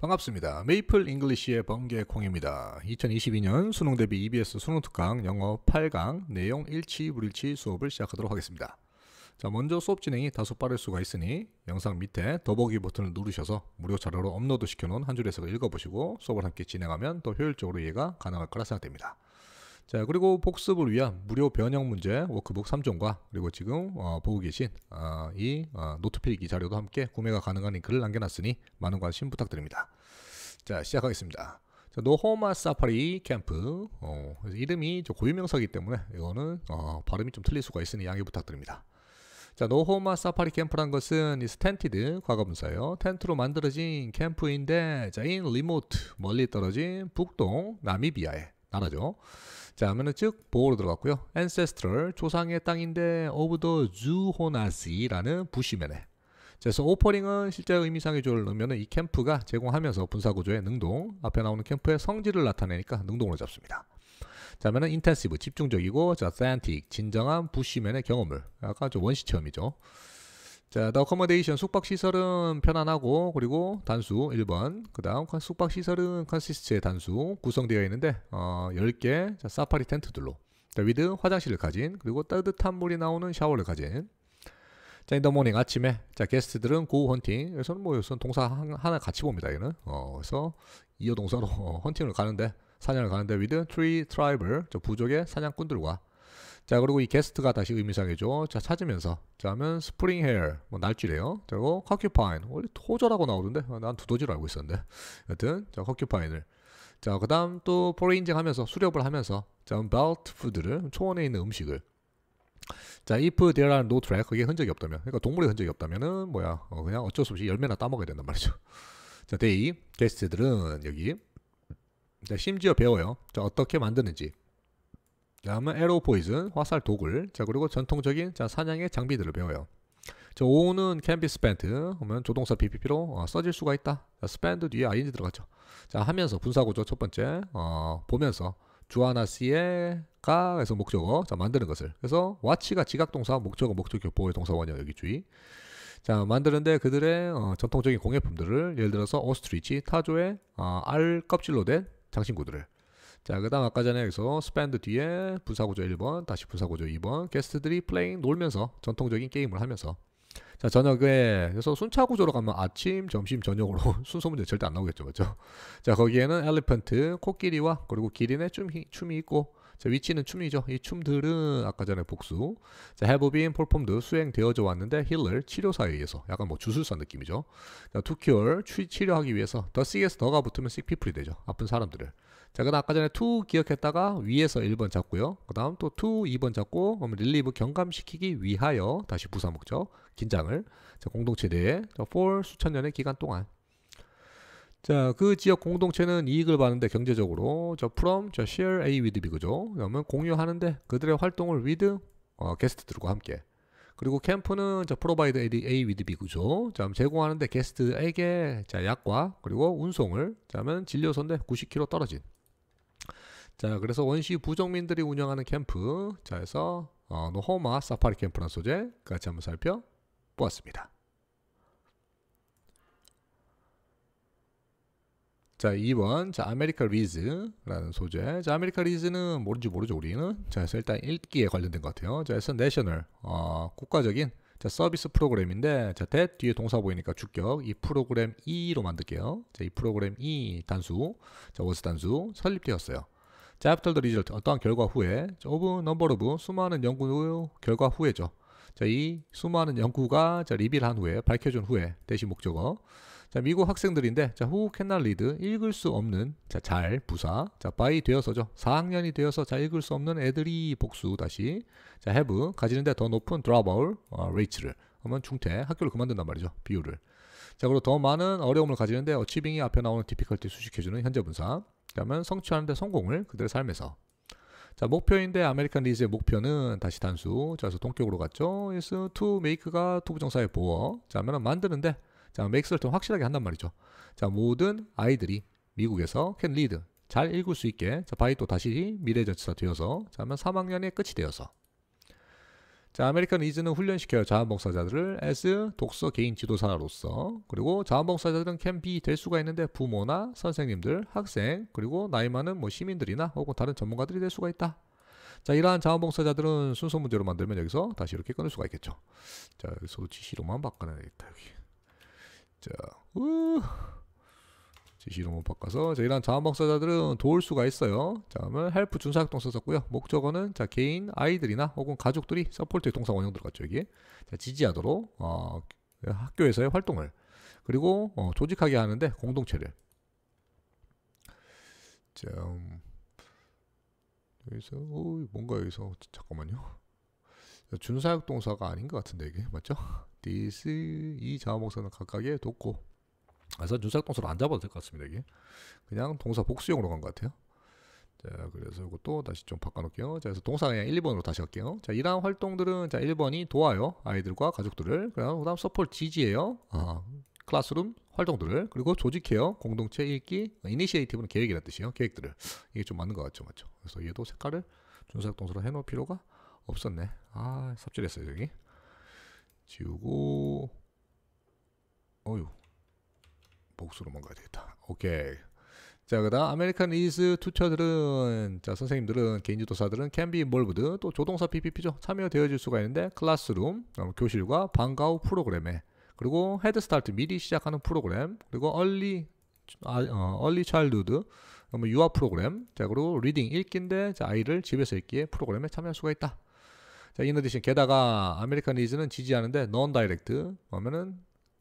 반갑습니다. 메이플 잉글리시의 번개콩입니다. 2022년 수능 대비 EBS 수능 특강 영어 8강 내용 일치 불일치 수업을 시작하도록 하겠습니다. 자, 먼저 수업 진행이 다소 빠를 수가 있으니 영상 밑에 더보기 버튼을 누르셔서 무료 자료로 업로드 시켜놓은 한 줄 해석을 읽어보시고 수업을 함께 진행하면 더 효율적으로 이해가 가능할 거라 생각됩니다. 자 그리고 복습을 위한 무료 변형 문제 워크북 3종과 그리고 지금 어, 보고 계신 어, 이 어, 노트 필기 자료도 함께 구매가 가능한 링크를 남겨놨으니 많은 관심 부탁드립니다. 자 시작하겠습니다. 자, Nhoma Safari Camp 어, 이름이 고유명사이기 때문에 이거는 어, 발음이 좀 틀릴 수가 있으니 양해 부탁드립니다. 자, Nhoma Safari Camp란 것은 is tented 과거분사예요. 텐트로 만들어진 캠프인데 자, in remote 멀리 떨어진 북동 나미비아의 나라죠. 자, 하면은 즉 보호로 들어갔고요. ancestral 조상의 땅인데 of the 주호안시라는 부시맨의 그래서 offering은 실제 의미상의 주어를 넣으면 이 캠프가 제공하면서 분사구조의 능동 앞에 나오는 캠프의 성질을 나타내니까 능동으로 잡습니다. 자, 면은 intensive 집중적이고 자, authentic 진정한 부시맨의 경험을 약간 좀 원시 체험이죠. 자, the accommodation 숙박 시설은 편안하고 그리고 단수 1번. 그다음 숙박 시설은 consist의 단수 구성되어 있는데 어, 10개 자, 사파리 텐트들로. 자, with 화장실을 가진 그리고 따뜻한 물이 나오는 샤워를 가진. 자, in the morning 아침에 자, 게스트들은 go hunting. 그래서는 뭐 여기서 동사 하나 같이 봅니다. 얘는. 어, 그래서 이어 동사로 어, hunting을 가는데 사냥을 가는데 with three tribal 저 부족의 사냥꾼들과 자 그리고 이 게스트가 다시 의미상이죠. 자 찾으면서. 자 하면 springhare 뭐 날쥐래요. 그리고 porcupine 원래 토저라고 나오던데? 아, 난 두더지로 알고 있었는데. 여튼 자 porcupine을. 자 그다음 또 foraging 하면서 수렵을 하면서 자 veldt food를 초원에 있는 음식을. 자 if there are no track 그게 흔적이 없다면. 그러니까 동물의 흔적이 없다면은 뭐야? 어, 그냥 어쩔 수 없이 열매나 따먹어야 된단 말이죠. 자 they 게스트들은 여기. 자, 심지어 배워요. 자 어떻게 만드는지 다음은 arrow poison 화살 독을 자 그리고 전통적인 자 사냥의 장비들을 배워요. 자 오후는 can be spent 그러면 조동사 be PP로 어, 써질 수가 있다. 자, spend 뒤에 ing 들어갔죠. 자 하면서 분사구조 첫 번째 어, 보면서 주하나시에가 에서 목적어 자 만드는 것을 그래서 watch가 지각동사 목적어 목적격 보호의 동사원이야 여기 주의 자 만드는데 그들의 어, 전통적인 공예품들을 예를 들어서 ostrich 타조의 어, 알 껍질로 된 장신구들을 자, 그 다음 아까 전에 여기서 spend 뒤에 분사구조 1번, 다시 분사구조 2번, 게스트들이 playing 놀면서 전통적인 게임을 하면서 자, 저녁에 그래서 순차 구조로 가면 아침, 점심, 저녁으로 순서 문제 절대 안 나오겠죠. 맞죠? 자, 거기에는 엘리펀트, 코끼리와 그리고 기린의 춤이, 춤이 있고 자, 위치는 춤이죠. 이 춤들은 아까 전에 복수. 자, been performed 수행되어져 왔는데 healer 치료사에 의해서 약간 뭐 주술사 느낌이죠. 자, cure 치료하기 위해서 더 sick에서 더가 붙으면 sick people이 되죠. 아픈 사람들을. 자, 그 다음 아까 전에 to 기억했다가 위에서 1번 잡고요. 그 다음 또 to 2번 잡고 그러면 relieve 경감시키기 위하여 다시 부사 목적 긴장을. 자, 공동체 내에 자, for 수천 년의 기간 동안. 자, 그 지역 공동체는 이익을 받는데 경제적으로. 저 from 저 share A with B 그죠? 그러면 공유하는데 그들의 활동을 with 어, 게스트들과 함께. 그리고 캠프는 저 provide A with B 그죠? 자, 제공하는데 게스트에게 자, 약과 그리고 운송을. 자면 진료소인데 90km 떨어진 자, 그래서 원시 부족민들이 운영하는 캠프, 자, 해서 어, 노호마 사파리 캠프라는 소재 같이 한번 살펴보았습니다. 자, 2번. 자, America Reads라는 소재. 자, America Reads는 모른지 모르죠, 우리는. 자, 그래서 일단 읽기에 관련된 것 같아요. 자, 그래서 national, 어, 국가적인 자, 서비스 프로그램인데, 자, that 뒤에 동사 보이니까 주격, 이 프로그램 이로 만들게요. 자, 이 프로그램이 단수, 자, was 단수, 설립되었어요. 자, after the result, 어떠한 결과 후에, of number of, 수많은 연구 결과 후에죠. 자, 이 수많은 연구가 자, reveal한 후에, 밝혀준 후에, that이 목적어. 자, 미국 학생들인데, 자, who cannot read, 읽을 수 없는, 자, 잘, 부사, 자, by 되어서죠. 4학년이 되어서 자, 읽을 수 없는 애들이 복수, 다시. 자, have, 가지는데 더 높은 dropout 어, rate를. 그러면 중퇴, 학교를 그만둔단 말이죠. 비율을. 자, 그리고 더 많은 어려움을 가지는데, achieving이 앞에 나오는 difficulty 수식해주는 현재 분사. 그러면 성취하는데 성공을 그들의 삶에서. 자, 목표인데 America Reads의 목표는 다시 단수. 자, 그래서 동격으로 갔죠. is to make가 투부정사의 보어. 자, 하면 만드는데 자, makes를 좀 확실하게 한단 말이죠. 자, 모든 아이들이 미국에서 can read 잘 읽을 수 있게 자, by 또 다시 미래전치사 되어서 자, 하면 3학년의 끝이 되어서 자, America Reads는 훈련시켜요. 자원봉사자들을 as 독서 개인 지도사로서 그리고 자원봉사자들은 be 될 수가 있는데 부모나 선생님들, 학생 그리고 나이 많은 뭐 시민들이나 혹은 다른 전문가들이 될 수가 있다. 자, 이러한 자원봉사자들은 순서 문제로 만들면 여기서 다시 이렇게 끊을 수가 있겠죠. 자, 여기서도 지시로만 바꿔놔야겠다 여기. 자, 우. 지시로만 바꿔서 자, 이러한 자원봉사자들은 도울 수가 있어요. 자, 그러면 help 준사역동사 썼고요. 목적어는 자 개인 아이들이나 혹은 가족들이 support의 동사 원형 들어갔죠 여기. 자, 지지하도록 어, 학교에서의 활동을 그리고 어, 조직하게 하는데 공동체를. 자, 음, 여기서 어, 뭔가 여기서 잠깐만요. 준사역 동사가 아닌 것 같은데 이게 맞죠? this 이 자원봉사는 각각의 돕고 그래서 준사역 동사로 안 잡아도 될 것 같습니다 이게. 그냥 동사 복수용으로 간 것 같아요. 자 그래서 이것도 다시 좀 바꿔놓을게요. 자 그래서 동사 그냥 1, 2번으로 다시 할게요. 자 이러한 활동들은 자 1번이 도와요. 아이들과 가족들을. 그다음 그다음 support 지지해요. 아, classroom 활동들을. 그리고 조직해요. 공동체 읽기 initiative는 계획이라는 뜻이에요. 계획들을. 이게 좀 맞는 것 같죠 맞죠? 그래서 얘도 색깔을 준사역 동사로 해놓을 필요가 없었네. 아 삽질했어요 여기. 지우고 어유 복수로만 가야 되겠다. 오케이. 자 그 다음 America Reads tutor들은 자 선생님들은 개인지도사들은 can be involved 또 조동사 be PP죠. 참여되어질 수가 있는데 classroom 교실과 방과 후 프로그램에 그리고 Head Start 미리 시작하는 프로그램 그리고 early 아, 어, early childhood 뭐 유아 프로그램 자 그리고 reading 읽기인데 자, 아이를 집에서 읽기에 프로그램에 참여할 수가 있다. 자 in addition 게다가 America Reads는 지지하는데 non direct 하면은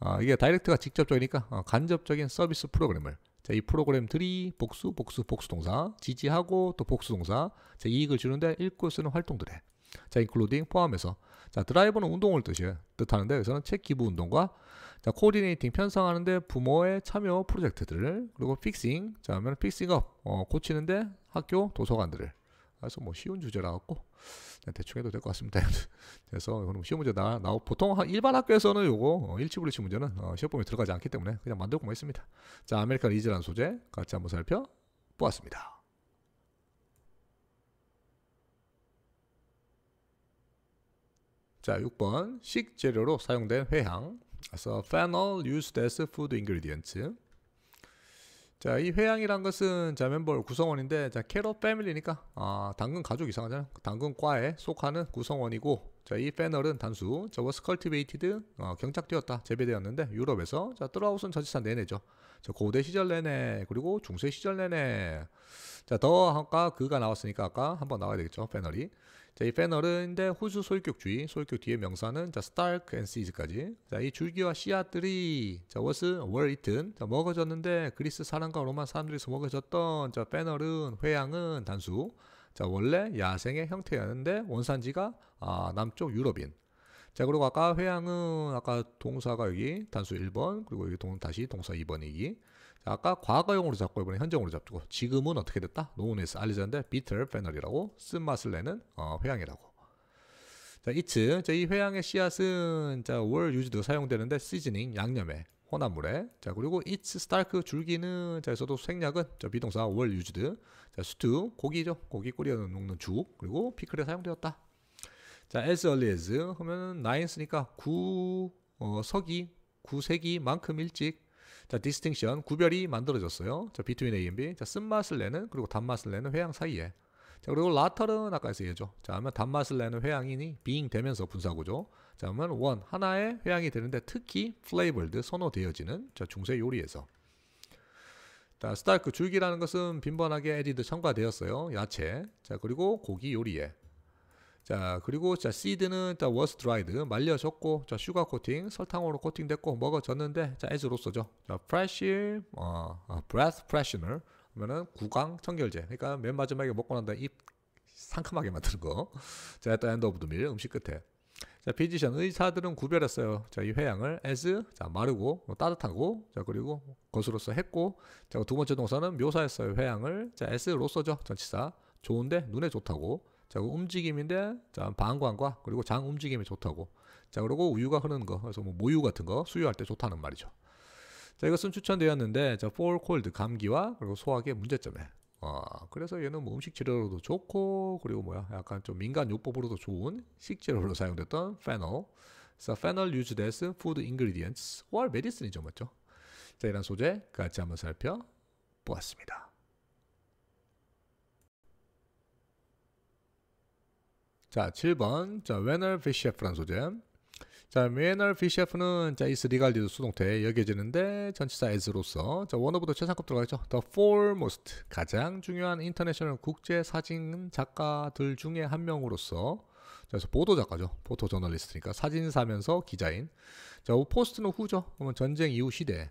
아, 이게 direct가 직접적이니까 어, 간접적인 서비스 프로그램을. 자, 이 프로그램들이 복수 복수 복수 동사 지지하고 또 복수 동사. 자, 이익을 주는데 읽고 쓰는 활동들에. 자, including 포함해서. 자, drive는 운동을 뜻이에요. 뜻하는데 여기서는 책 기부 운동과 자, coordinating 편성하는데 부모의 참여 프로젝트들을 그리고 fixing 자, 하면 fixing up 어, 고치는데 학교 도서관들을 그래서 뭐 쉬운 주제라 갖고 대충 해도 될 것 같습니다. 그래서 이거는 쉬운 문제 나 나오 보통 일반 학교에서는 요거 어, 일치불일치 문제는 어, 시험 범위 들어가지 않기 때문에 그냥 만들고만 있습니다. 자, America Reads라는 소재 같이 한번 살펴보았습니다. 자, 6번 식재료로 사용된 회향. 그래서 fennel used as food ingredient. 자, 이 회향이란 것은 자 멤버 구성원인데 자 캐럿 패밀리니까 아, 당근 가족 이상하잖아요. 당근과에 속하는 구성원이고 자, 이 페널은 단수 자 was cultivated 어, 경작되었다 재배되었는데 유럽에서 자 뜨라우스는 전체산 내내죠. 자, 고대 시절 내내 그리고 중세 시절 내내 자 더 아까 그가 나왔으니까 아까 한번 나와야 되겠죠. 페널이 자, 이 페널은데 후수 소유격주의, 소유격 뒤에 명사는 자, stark and seeds까지. 자, 이 줄기와 씨앗들이 자, was were eaten. 자, 먹어졌는데 그리스 사람과 로마 사람들에서 먹어졌던 자, 페널은 회양은 단수. 자, 원래 야생의 형태였는데 원산지가 아, 남쪽 유럽인. 자, 그리고 아까 회양은 아까 동사가 여기 단수 1번, 그리고 여기 동, 다시 동사 2번이기. 자, 아까 과거형으로 잡고 이번에 현재형으로 잡고 지금은 어떻게 됐다? 노운에서 알려졌는데 bitter 페널이라고 쓴맛을 내는 어, 회양이라고. 자, 이츠. 자, 이 회양의 씨앗은 자, were used 사용되는데 seasoning 양념에 혼합물에. 자 그리고 it's stark 줄기는 자 여기서도 생략은 자 비동사 were used 자 stew 고기죠. 고기 끓여 먹는 죽. 그리고 피클에 사용되었다. 자 as early as. 하면은 나인스니까 구 어, 서기 구세기만큼 일찍 자, distinction 구별이 만들어졌어요. 자, between A and B. 자, 쓴맛을 내는 그리고 단맛을 내는 회양 사이에. 자, 그리고 라터는 아까 얘죠. 자, 하면 단맛을 내는 회양이니 being 되면서 분사구조. 자, 하면 원 하나의 회양이 되는데 특히 flavored 선호되어지는 자, 중세 요리에서. 자, stalk 줄기라는 것은 빈번하게 added 첨가되었어요. 야채. 자, 그리고 고기 요리에. 자 그리고 자 seed는 자 was dried. 말려졌고 자 sugar 코팅 설탕으로 코팅됐고 먹어졌는데 자 as로서죠. 자 fresh 어, 어 breath freshener 하면은 구강 청결제. 그러니까 맨 마지막에 먹고 난 다음에 입 상큼하게 만드는 거. 자 at the end of the meal 음식 끝에. 자 physician 의사들은 구별했어요. 자 이 회향을 as 자 마르고 뭐 따뜻하고 자 그리고 것으로서 했고 자 두 번째 동사는 묘사했어요. 회양을. 자 as로서죠 전치사. 좋은데 눈에 좋다고 자, 움직임인데 자, 방광과 그리고 장 움직임이 좋다고. 자, 그리고 우유가 흐르는 거. 그래서 뭐 모유 같은 거 수유할 때 좋다는 말이죠. 자, 이것은 추천되었는데 자, for cold 감기와 그리고 소화기의 문제점에 어, 그래서 얘는 뭐 음식 재료로도 좋고 그리고 뭐야 약간 좀 민간 요법으로도 좋은 식재료로 사용됐던 페놀. So fennel used as food ingredients or medicine이죠, 맞죠? 자, 이런 소재 같이 한번 살펴보았습니다. 자, 7번. 자, Werner Bischof라는 소재. 자, Werner Bischof는 자, is regarded 수동태에 여겨지는데 전치사 as로서 자, one of the 최상급 들어가겠죠. The foremost 가장 중요한 international 국제 사진 작가들 중에 한 명으로서 그래서 보도 작가죠. photojournalist니까 사진사면서 기자인. 자, post는 후죠. 그러면 전쟁 이후 시대.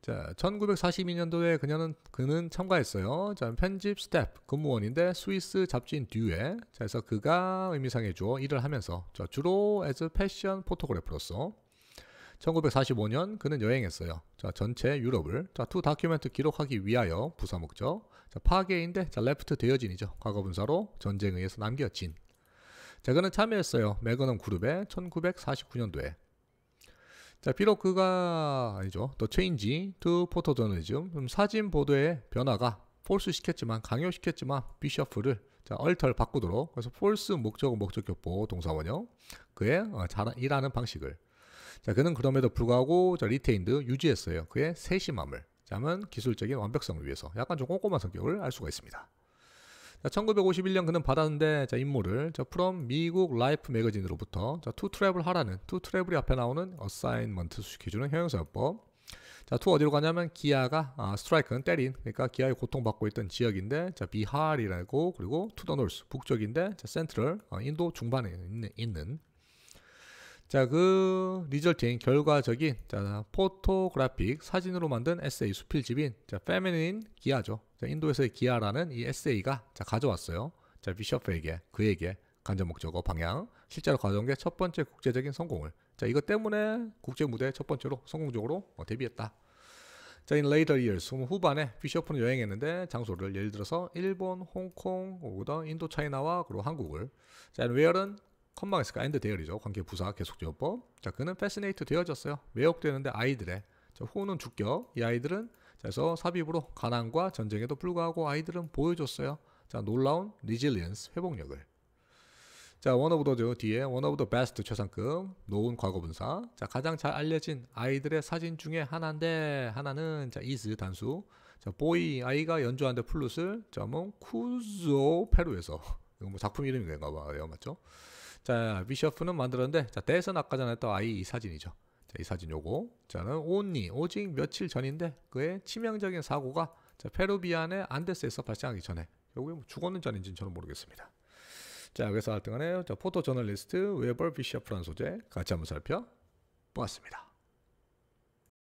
자, 1942년도에 그녀는 그는 참가했어요. 자, 편집 스태프 근무원인데 스위스 잡지인 듀에. 자, 그래서 그가 의미상의 주어 일을 하면서 자, 주로 as fashion photographer로서 1945년 그는 여행했어요. 자, 전체 유럽을 자, to document 기록하기 위하여 부사 목적. 자, 파괴인데 자, left 되어진이죠. 과거 분사로 전쟁에 의해서 남겨진. 자, 그는 참여했어요. Magnum 그룹에 1949년도에. 자, 비록 그가 아니죠. the change to photojournalism 사진 보도의 변화가 force 시켰지만 강요시켰지만 비셔프를 자, alter를 바꾸도록 그래서 force 목적 목적격보 동사원형 그의 어, 잘 일하는 방식을 자, 그는 그럼에도 불구하고 자, retained 유지했어요. 그의 세심함을 자면 기술적인 완벽성을 위해서 약간 좀 꼼꼼한 성격을 알 수가 있습니다. 자, 1951년 그는 받았는데 자, 임무를 자, from 미국 Life 매거진으로부터 자, to travel 하라는 to travel이 앞에 나오는 assignment 수식해주는 형용사용법. 자, to 어디로 가냐면 기아가 아, strike는 때린 그러니까 기아의 고통받고 있던 지역인데 자, 비하리라고 그리고 to the north 북쪽인데 자, central 어, 인도 중반에 있는, 있는 자, 그 resulting 결과적인 자, photographic 사진으로 만든 에세이 수필집인 자, famine 기아죠. 자, 인도에서의 기아라는 이 에세이가 자, 가져왔어요. 자, 비셔프에게 그에게 간접 목적어 방향 실제로 가져온 게 첫 번째 국제적인 성공을. 자, 이것 때문에 국제 무대에 첫 번째로 성공적으로 어, 데뷔했다. 자, in later years 후반에 비셔프는 여행했는데 장소를 예를 들어서 일본, 홍콩, 오더 인도 차이나와 그리고 한국을. 자, where는 콤마 했으니까 and there이죠. 관계 부사 계속적 용법. 자, 그는 fascinate 되어졌어요. 매혹되는데 아이들의 자, who는 주격. 이 아이들은 그래서 삽입으로 가난과 전쟁에도 불구하고 아이들은 보여줬어요. 자, 놀라운 resilience 회복력을. 자, one of the 뒤에 one of the best 최상급 known은 과거분사. 자, 가장 잘 알려진 아이들의 사진 중에 하나인데 하나는 자, is 단수. 자, boy 아이가 연주하는데 플룻을 자, 뭐 쿠스코 페루에서 이거 뭐 작품 이름이 된가 봐요. 맞죠? 자, 비셔프는 만들었는데, 자, 대선 아까 전에 했던 아이 이 사진이죠. 자, 이 사진 요거. 자는 only, 오직 며칠 전인데, 그의 치명적인 사고가 자, 페루비안의 안데스에서 발생하기 전에, 요게 뭐 죽었는지 아닌지는 저는 모르겠습니다. 자, 그래서 하여튼간에 자, 포토 저널리스트 웨버 비셔프라는 소재 같이 한번 살펴보았습니다.